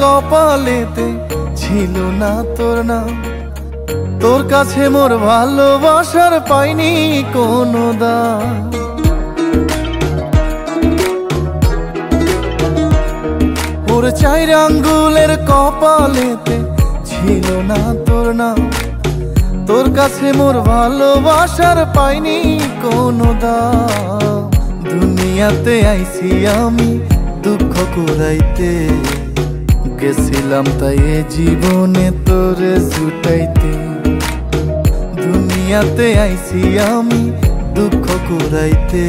কপালেতে ছিল না তোর নাম। তোর কাছে মোর ভালোবাসার পাইনি কোনো দাম। ওর চাইর আঙ্গুলের কপালেতে ছিল না তোর নাম। তোর কাছে মোর ভালোবাসার পাইনি কোনো দাম। দুনিয়াতে আইছি আমি দুঃখ কুড়াইতে। গেছিলাম তাই এ জীবনে তোরে জুটাইতে। দুনিয়াতে আইছি আমি দুঃখ কুড়াইতে।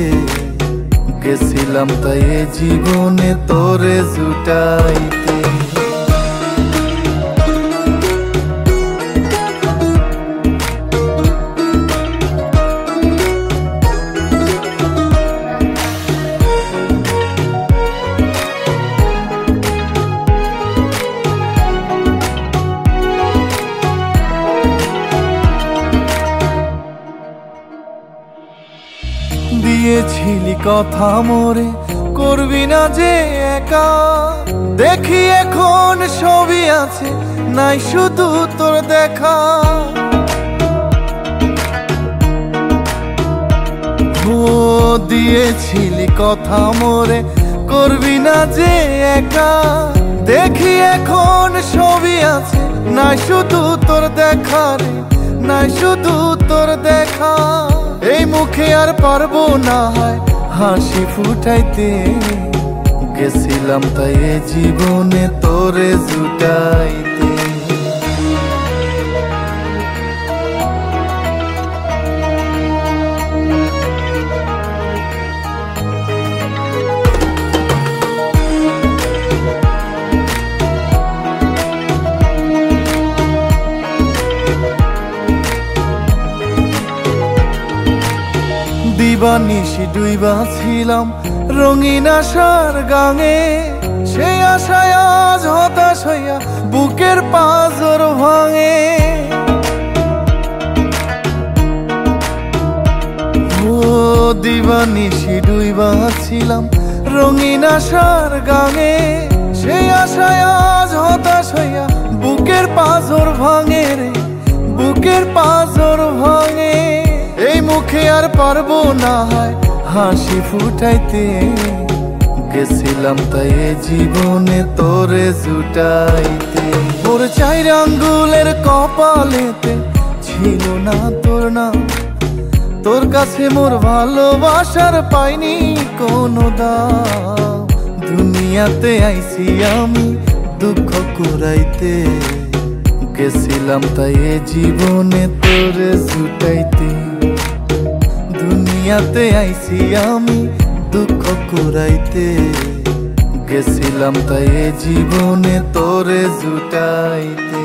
গেছিলাম তাই এ জীবনে তোরে জুটাইতে। দিয়েছিলি কথা মোরে করবি না যে একা? দেখি এখন ছবি আছে, নাই শুধু তোর দেখা। দিয়েছিলি কথা মোরে, করবি না যে একা? দেখি এখন ছবি আছে, নাই শুধু তোর দেখা রে। নাই শুধু তোর দেখা। এই মুখে আর পারব না হয় হাসি ফুটাইতে। গেছিলাম তাই জীবনে তোরে জুটাইতে দিবানিশি ডুইবা ছিলাম, রঙিন আশার গাঙে। আশায় আজ হতাশ হইয়া বুকের ভাঙে। ও দিবানিশি ডুইবা ছিলাম, রঙিন আশার গাঙে। সেই আশায় আজ হতাশ হইয়া বুকের পাজর ভাঙে রে, বুকের পাজর ভাঙে। মুখে আর পারব না হয়, হাসি ফুটাইতে গেছিলাম তাই জীবনে তোরে জুটাইতে। ওর চাই আঙ্গুলের কপালেতে ছিল না তোর নাম, তোর কাছে মোর ভালোবাসার পাইনি কোনো দাম। দুনিয়াতে আইছি আমি দুঃখ কুড়াইতে গেছিলাম তাই জীবনে তোরে ছুটাইতে দুনিয়াতে আইছি আমি দুঃখ কুড়াইতে। গেছিলাম তাই জীবনে তোরে জুটাইতে।